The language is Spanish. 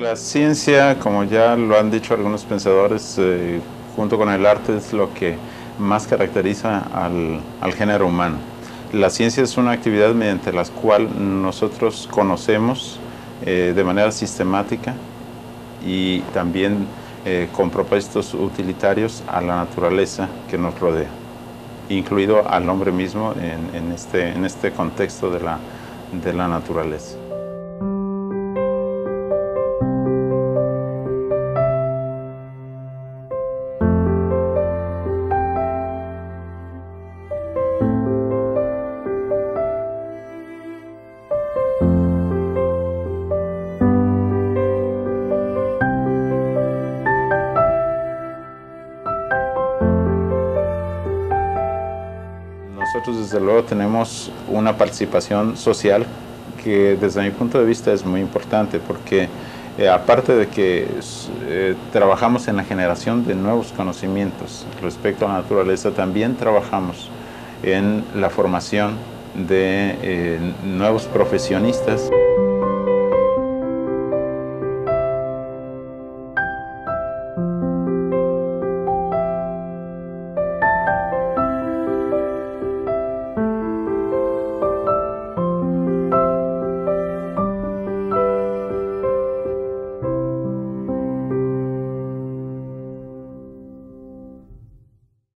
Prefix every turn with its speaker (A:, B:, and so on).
A: La ciencia, como ya lo han dicho algunos pensadores, eh, junto con el arte es lo que más caracteriza al, al género humano. La ciencia es una actividad mediante la cual nosotros conocemos eh, de manera sistemática y también eh, con propósitos utilitarios a la naturaleza que nos rodea, incluido al hombre mismo en, en, este, en este contexto de la, de la naturaleza. Nosotros desde luego tenemos una participación social que desde mi punto de vista es muy importante porque eh, aparte de que eh, trabajamos en la generación de nuevos conocimientos respecto a la naturaleza, también trabajamos en la formación de eh, nuevos profesionistas.